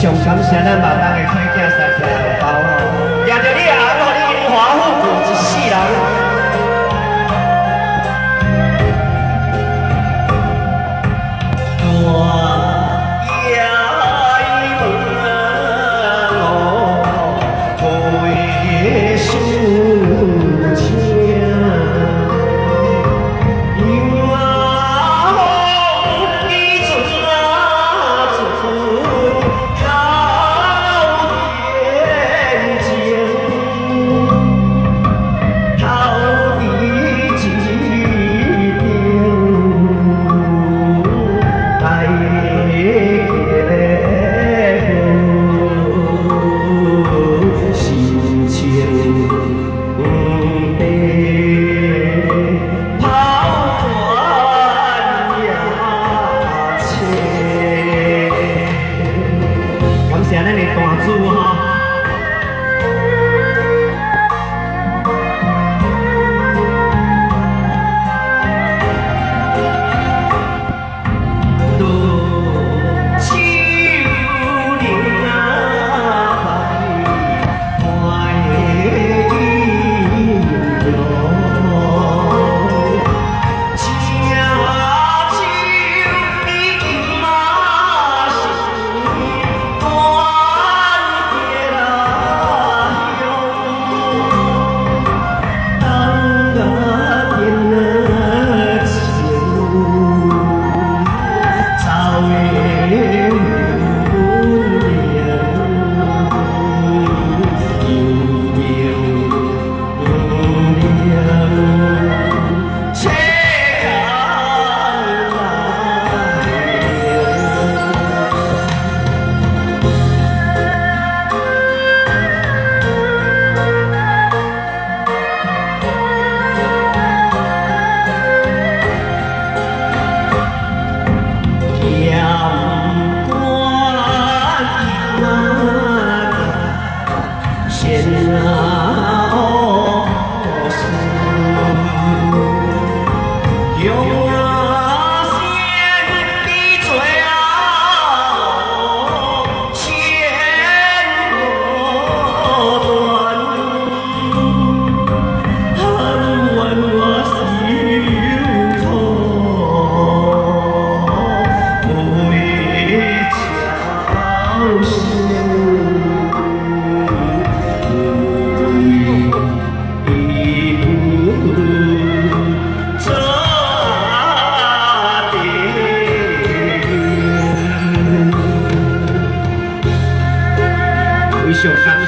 上感谢咱万众的大下我就是